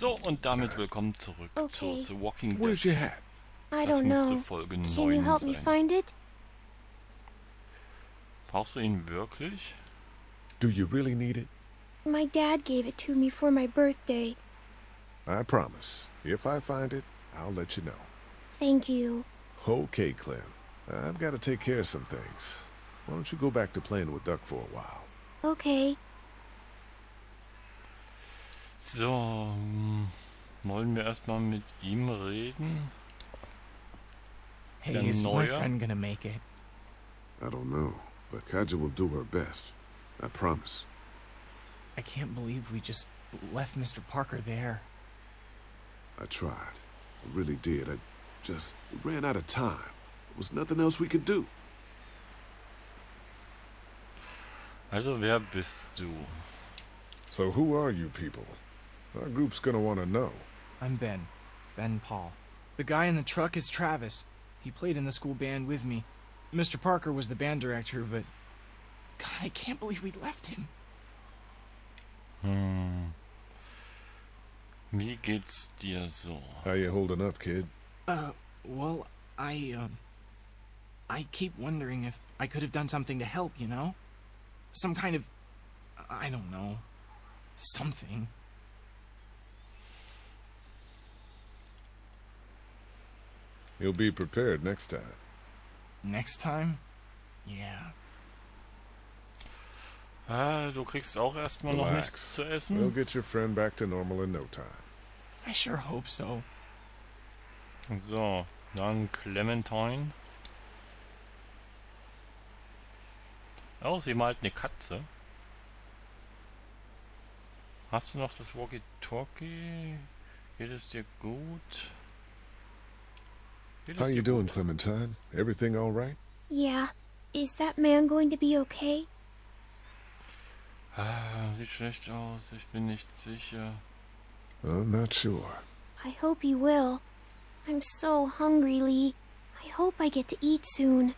So, und damit willkommen zurück zu Okay. The Walking Dead. Where's your hat? I Das don't müsste know. Folge Can you 9 help me find it? Brauchst du ihn wirklich? Do you really need it? My dad gave it to me for my birthday. I promise. If I find it, I'll let you know. Thank you. Okay, Clem. I've got to take care of some things. Why don't you go back to playing with Duck for a while? Okay. So, hm, wollen wir erstmal mit ihm reden? Hey, Der is my Neue? friend gonna make it? I don't know, but Katjaa will do her best. I promise. I can't believe we just left Mr. Parker there. I tried. I really did. I just ran out of time. There was nothing else we could do. Also, wer bist du? So who are you people? Our group's gonna want to know. I'm Ben. Ben Paul. The guy in the truck is Travis. He played in the school band with me. Mr. Parker was the band director, but. God, I can't believe we left him. Hm. Wie geht's dir so? How you holding up, kid? Uh, well, I, um. I keep wondering if I could have done something to help, you know? Some kind of. I don't know. Something. You'll be prepared next time. Next time? Yeah. Ah, du kriegst auch erstmal noch nichts zu We'll essen? get your friend back to normal in no time. I sure hope so. So, dann Clementine. Oh, sie malt eine Katze. Hast du noch das Walkie-Talkie? Geht es dir gut? Geht How es you dir doing? Clementine? Everything all right? Yeah. Is that man going to be okay? Ah, sieht schlecht aus. Ich bin nicht sicher. I'm not sure. I hope he will. I'm so hungry, Lee. I hope I get to eat soon.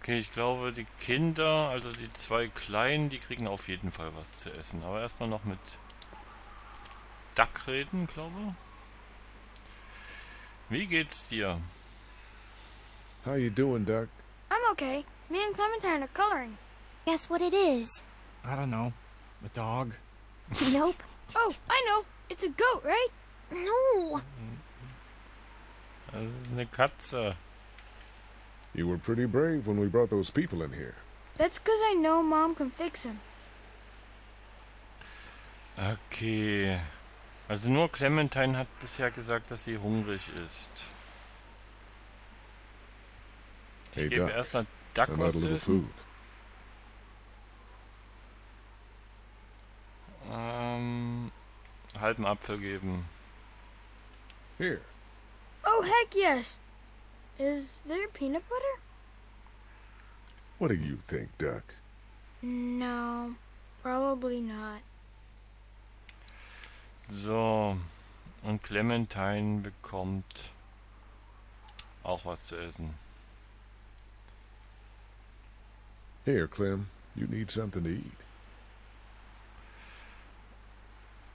Okay, ich glaube, die Kinder, also die zwei Kleinen, die kriegen auf jeden Fall was zu essen. Aber erstmal noch mit Duck reden, glaube Wie geht's dir? How you doing, Duck? I'm okay. Me and Clementine are coloring. Guess what it is? I don't know. A dog? Nope. Oh, I know. It's a goat, right? No. Das ist eine Katze. You were pretty brave when we brought those people in here. That's because I know Mom can fix him. Okay. Also nur Clementine hat bisher gesagt, dass sie hungrig ist. Ich Hey, gebe Duck. erstmal Duck was zu essen. Ähm, halben Apfel geben. Here. Oh, heck yes. Is there peanut butter? What do you think, Duck? No, probably not. So. Und Clementine bekommt auch was zu essen. Here, Clem. You need something to eat.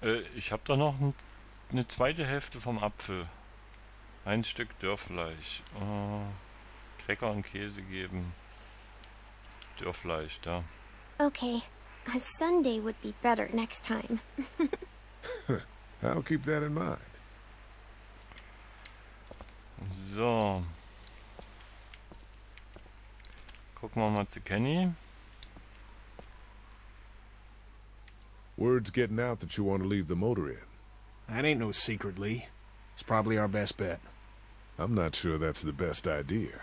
Äh, ich habe doch noch eine zweite Hälfte vom Apfel. Ein Stück Dörrfleisch. Äh, Cracker und Käse geben. Dörrfleisch, da. Okay. A Sunday would be better next time. I'll keep that in mind. So. Gucken wir mal zu Kenny. Word's getting out that you want to leave the motor inn. That ain't no secret, Lee. It's probably our best bet. I'm not sure that's the best idea.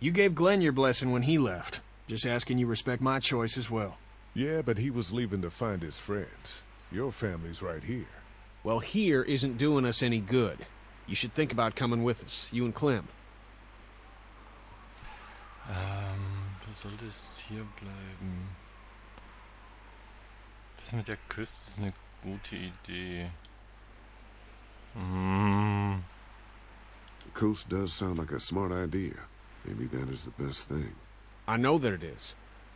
You gave Glenn your blessing when he left. Just asking you respect my choice as well. Yeah, but he was leaving to find his friends. Your family's right here. Well, here isn't doing us any good. You should think about coming with us, you and Clem. Ähm, du solltest hier bleiben. Das mit der Küste ist eine gute Idee. Hm. The coast does sound like a smart idea. Maybe that is the best thing. I know that it is.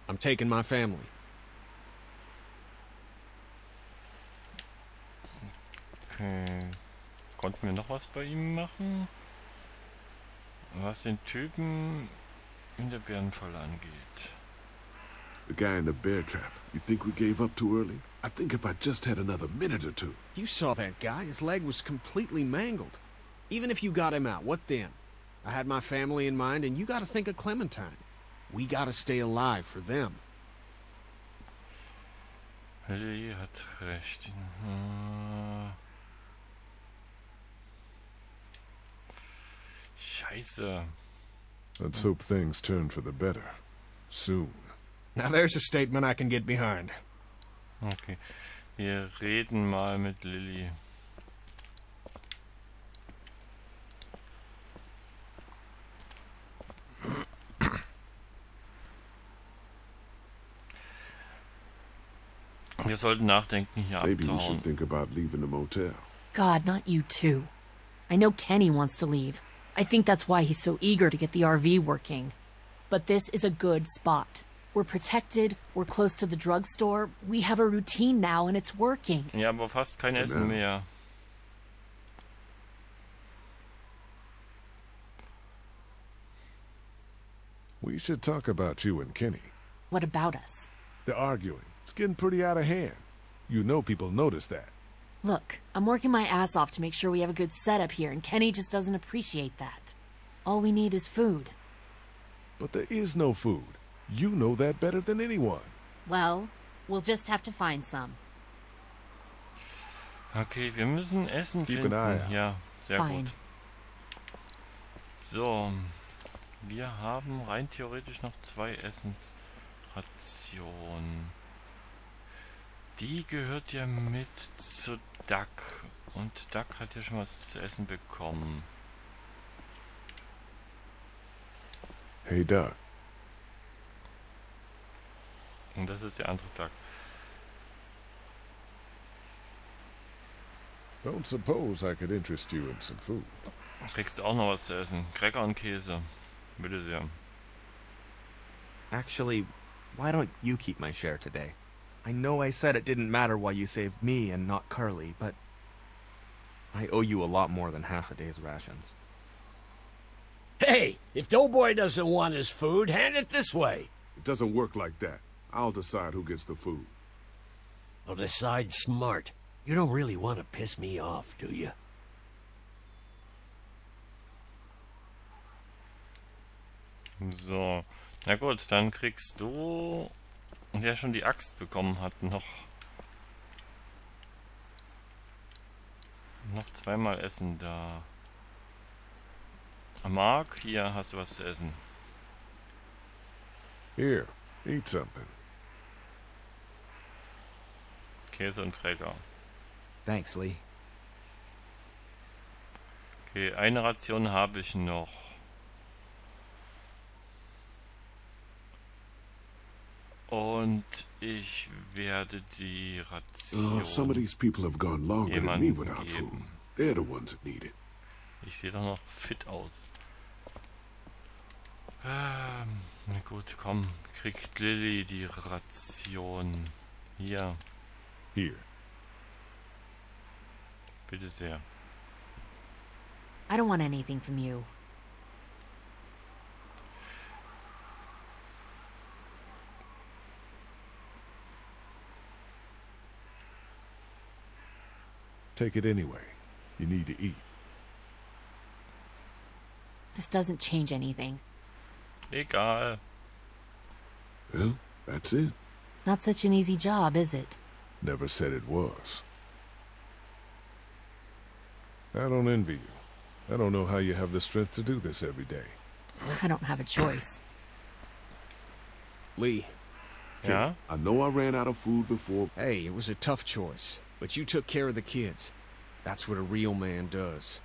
I'm taking my family. Okay. Konnten wir noch was bei ihm machen? Was den Typen in der Bärenfalle angeht. The guy in the bear trap. You think we gave up too early? I think if I just had another minute or two. You saw that guy. His leg was completely mangled. Even if you got him out, what then? I had my family in mind, and you gotta think of Clementine. We gotta stay alive for them. Lily hat recht. Scheiße. Let's hope things turn for the better. Soon. Now there's a statement I can get behind. Okay. Wir reden mal mit Lilly. Wir sollten nachdenken, hier Maybe we should think about leaving the motel. God, not you too. I know Kenny wants to leave. I think that's why he's so eager to get the RV working. But this is a good spot. We're protected, we're close to the drugstore, we have a routine now and it's working. Ja, aber fast kein Essen Genau. mehr. We should talk about you and Kenny. What about us? The arguing. It's getting pretty out of hand. You know people notice that. Look, I'm working my ass off to make sure we have a good setup here, and Kenny just doesn't appreciate that. All we need is food. But there is no food. You know that better than anyone. Well, we'll just have to find some. Okay, wir müssen Essen Keep an finden. eye out. Ja, sehr Fine. gut. So, wir haben rein theoretisch noch zwei Essensrationen. Die gehört ja mit zu Duck. Und Duck hat ja schon was zu essen bekommen. Hey, Doc. Und das ist der andere Duck. Don't suppose I could interest you in some food. Kriegst du auch noch was zu essen? Cracker und Käse. Bitte sehr. Actually, why don't you keep my share today? I know I said it didn't matter why you saved me and not Carley, but I owe you a lot more than half a day's rations. Hey, if Doughboy doesn't want his food, hand it this way. It doesn't work like that. I'll decide who gets the food. Well, decide smart. You don't really want to piss me off, do you? So, na gut, dann kriegst du, der schon die Axt bekommen hat, noch noch zweimal Essen da. Mark, hier hast du was zu essen. Here, eat something. Käse und Cracker. Thanks, Lee. Okay, eine Ration habe ich noch. Und ich werde die Ration Oh, some of these people have gone longer than me jemandem without food. geben. They're the ones that need it. Ich sehe doch noch fit aus. Ähm, na gut, komm, kriegt Lilly die Ration. Hier, Here. bitte sehr. I don't want anything from you. Take it anyway. You need to eat. This doesn't change anything. Egal. Well, that's it. Not such an easy job, is it? Never said it was. I don't envy you. I don't know how you have the strength to do this every day. I don't have a choice. Lee, Ja? I know I ran out of food before. hey, it was a tough choice, but you took care of the kids. That's what a real man does.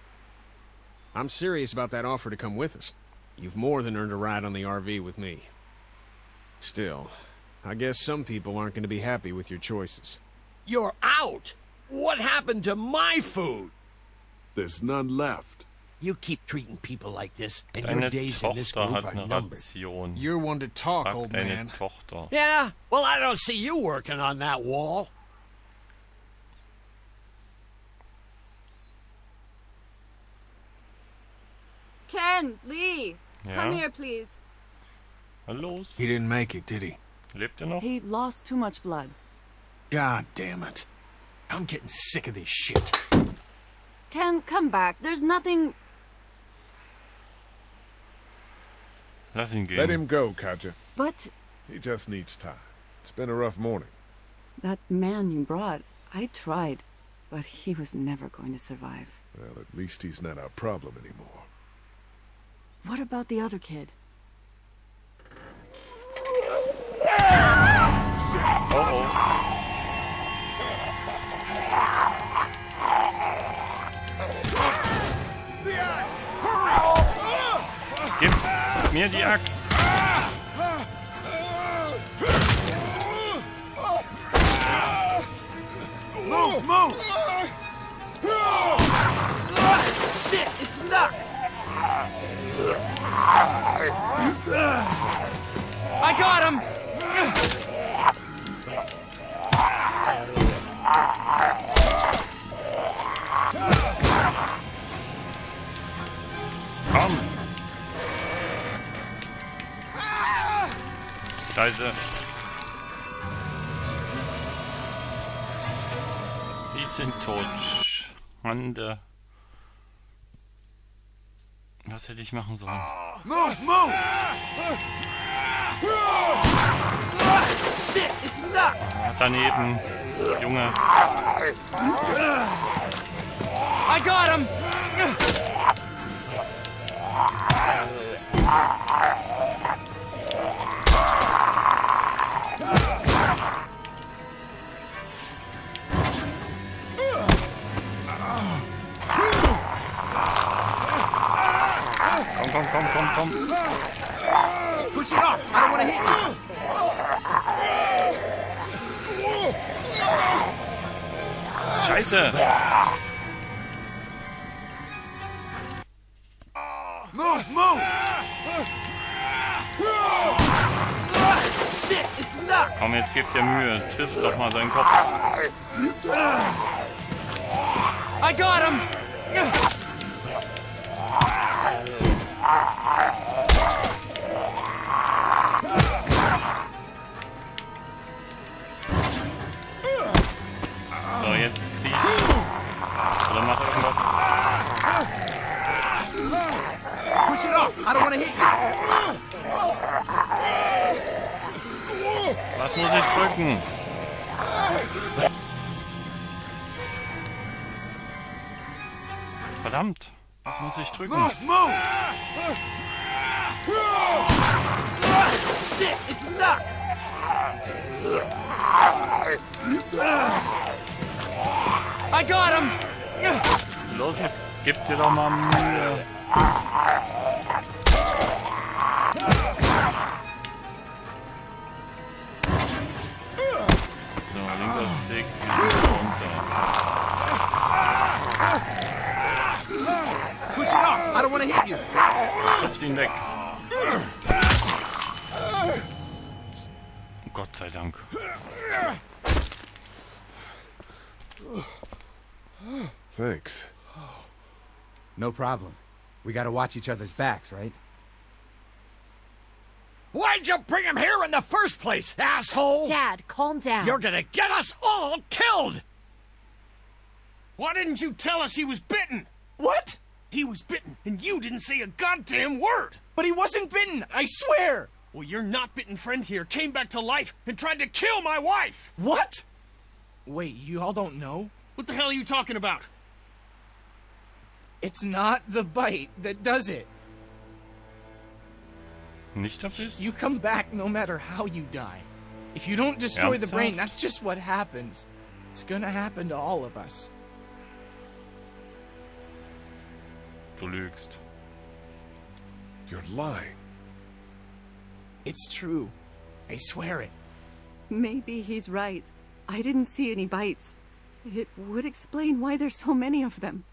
I'm serious about that offer to come with us. You've more than earned a ride on the RV with me. Still, I guess some people aren't going to be happy with your choices. You're out! What happened to my food? There's none left. You keep treating people like this, and your Deine days in this Tochter group hat are eine numbered. Ration. You're one to talk, Frag old man. Tochter. Yeah? Well, I don't see you working on that wall. Ken, Lee, Ja. come here, please. Na los. He didn't make it, did he? Lebt er noch? He lost too much blood. God damn it. I'm getting sick of this shit. Ken, come back. There's nothing. Nothing ihn gehen. Let him go, Katjaa. But He just needs time. It's been a rough morning. that man you brought, I tried, but he was never going to survive. Well, at least he's not our problem anymore. What about the other kid? Oh oh. Gib mir die Axt. Move, move! Schande. Was hätte ich machen sollen? Move, move! Shit, it's stuck! Daneben. Junge. I got him! Komm, komm, komm, komm. Push it off! I don't want to hit you! Scheiße. Move, move! Shit, it's stuck! Komm, jetzt gib dir Mühe. Triff doch mal seinen Kopf. I got him! So, jetzt krieg Oder mach irgendwas. Push it off! I don't want to hit you! Was muss ich drücken? Verdammt. Was muss ich drücken? Move, move! Shit, it's stuck! I got him! Los, jetzt gib dir doch mal Mühe. So, linker Stick Push it off! I don't want to hit you! Schub's ihn weg. Gott sei Dank. Thanks. No problem. We gotta watch each other's backs, right? Why'd you bring him here in the first place, asshole? Dad, calm down. You're gonna get us all killed! Why didn't you tell us he was bitten? What? He was bitten, and you didn't say a goddamn word! But he wasn't bitten, I swear! Well, your not bitten friend here came back to life and tried to kill my wife! What? Wait, you all don't know? What the hell are you talking about? It's not the bite that does it. Nicht der Biss? You come back no matter how you die. If you don't destroy the brain, that's just what happens. It's gonna happen to all of us. Du lügst. You're lying. It's true. I swear it. Maybe he's right. I didn't see any bites. It would explain why there's so many of them.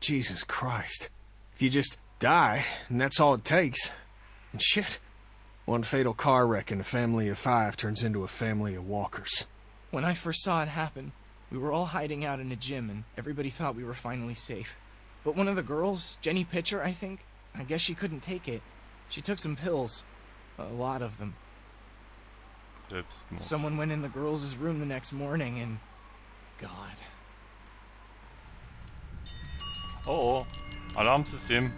Jesus Christ. If you just die, and that's all it takes. And shit. One fatal car wreck and a family of five turns into a family of walkers. When I first saw it happen, we were all hiding out in a gym and everybody thought we were finally safe. But one of the girls, Jenny Pitcher, I think, I guess she couldn't take it. She took some pills. A lot of them. Selbstmord. Someone went in the girls' room the next morning and. God. Oh, oh. Alarmsystem.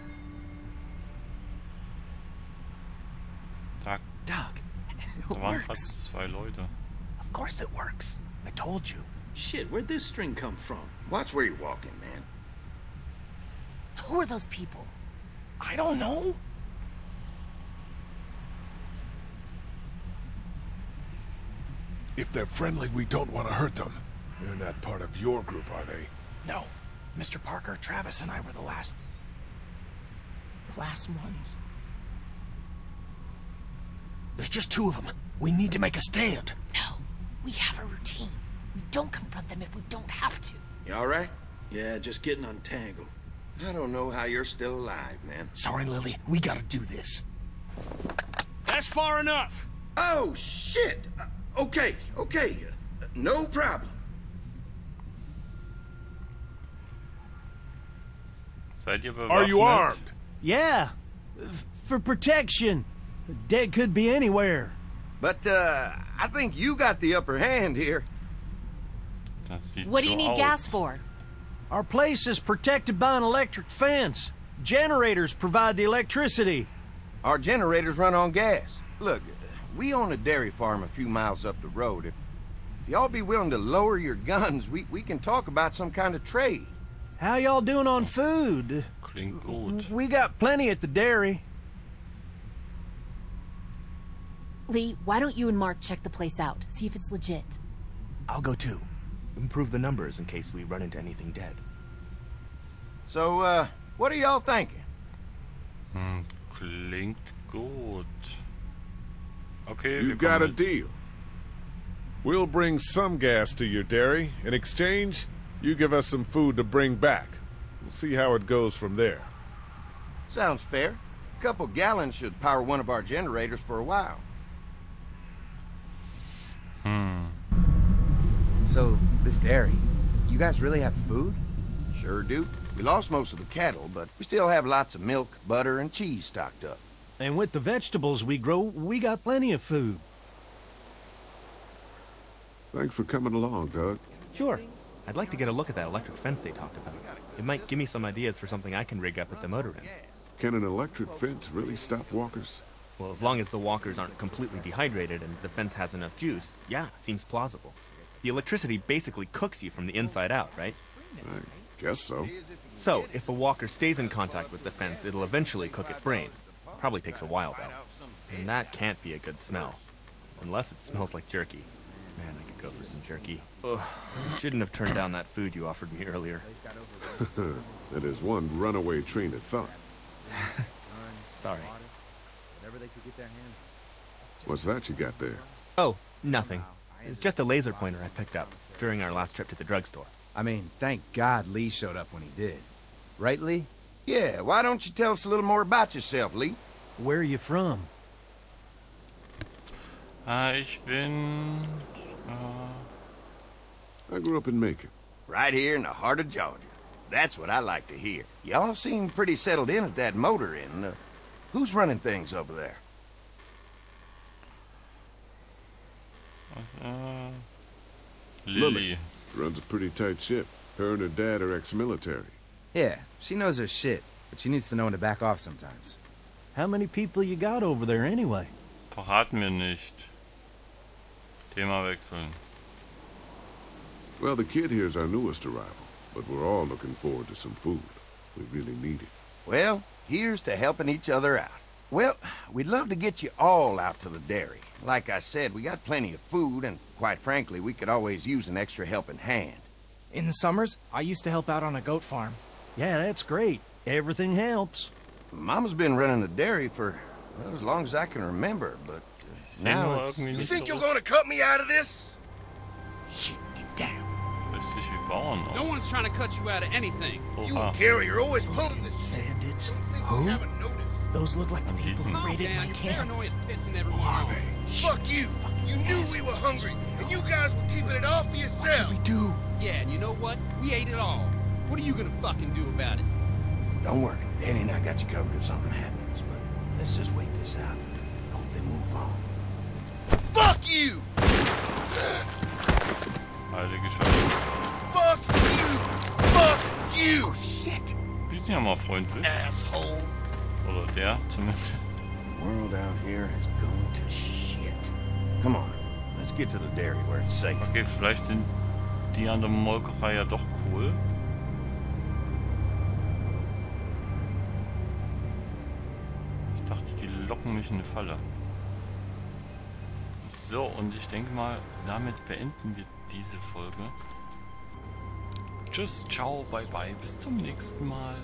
Tag. Doug, Da waren fast zwei Leute. Of course it works. I told you. Shit, where'd this string come from? Watch where you're walking, man. Who are those people? I don't know. If they're friendly, we don't want to hurt them. They're not part of your group, are they? No. Mr. Parker, Travis, and I were the last. last ones. There's just two of them. We need to make a stand. No. We have a routine. We don't confront them if we don't have to. You alright? Yeah, just getting untangled. I don't know how you're still alive, man. Sorry, Lilly. We gotta do this. That's far enough. Oh, shit. Uh, okay, okay. Uh, no problem. Seid ihr bewaffnet? Are you armed? Yeah, for protection. Dead could be anywhere. But, uh, I think you got the upper hand here. What do you need gas for? Our place is protected by an electric fence. Generators provide the electricity. Our generators run on gas. Look, we own a dairy farm a few miles up the road. If y'all be willing to lower your guns, we, we can talk about some kind of trade. How y'all doing on food? Klingt gut. We got plenty at the dairy. Lee, why don't you and Mark check the place out? See if it's legit. I'll go too. Improve the numbers in case we run into anything dead. So, uh, what are y'all thinking? Hm, klingt gut. Okay, You've got a deal. We'll bring some gas to your dairy. In exchange, you give us some food to bring back. We'll see how it goes from there. Sounds fair. A couple gallons should power one of our generators for a while. Hmm. So, this dairy, you guys really have food? Sure do. We lost most of the cattle, but we still have lots of milk, butter, and cheese stocked up. And with the vegetables we grow, we got plenty of food. Thanks for coming along, Doug. Sure. I'd like to get a look at that electric fence they talked about. It might give me some ideas for something I can rig up at the motor inn. Can an electric fence really stop walkers? Well, as long as the walkers aren't completely dehydrated and the fence has enough juice, yeah, it seems plausible. The electricity basically cooks you from the inside out, right? I guess so. So, if a walker stays in contact with the fence, it'll eventually cook its brain. Probably takes a while, though. And that can't be a good smell. Unless it smells like jerky. Man, I could go for some jerky. Ugh, shouldn't have turned down that food you offered me earlier. that is one runaway train of thought. Sorry. What's that you got there? Oh, nothing. It's just a laser pointer I picked up during our last trip to the drugstore. I mean, thank God Lee showed up when he did. Right, Lee? Yeah, why don't you tell us a little more about yourself, Lee? Where are you from? Ah, ich bin. Äh, I grew up in Macon. Right here in the heart of Georgia. That's what I like to hear. Y'all seem pretty settled in at that motor inn. Uh, who's running things over there? Äh, Lilly. Lilly. Runs a pretty tight ship. Her and her dad are ex-military. Yeah, she knows her shit, but she needs to know when to back off sometimes. How many people you got over there anyway? Verraten mir nicht. Thema wechseln. Well, the kid here's our newest arrival, but we're all looking forward to some food. We really need it. Well, here's to helping each other out. Well, we'd love to get you all out to the dairy. Like I said, we got plenty of food, and quite frankly, we could always use an extra helping hand. In the summers, I used to help out on a goat farm. Yeah, that's great. Everything helps. Mama's been running the dairy for well, as long as I can remember, but uh, now it's... You think you're gonna cut me out of this? richtig wie Bauern No one's trying to cut you out of anything. Oha. Gary, you're always pulling this shit. Bandits. Who? Those look like the people who raided my Your camp. paranoia's pissing everyone off. Fuck you! You knew we were hungry, and you guys were keeping it all for yourself. We do. Yeah, and you know what? We ate it all. What are you gonna fucking do about it? Don't worry. Danny and I got you covered if something happens, but let's just wait this out. Hope they move on. Fuck you! Heilige Scheiße. Fuck you! Fuck you! Oh, shit! Die sind ja mal freundlich. Asshole! Oder der zumindest. The world out here has gone to shit. Come on, let's get to the dairy where it's safe. Okay, vielleicht sind die an der Molkerei ja doch cool. Ich dachte, die locken mich in eine Falle. So, und ich denke mal, damit beenden wir diese Folge. Tschüss, ciao, bye bye, bis zum nächsten Mal.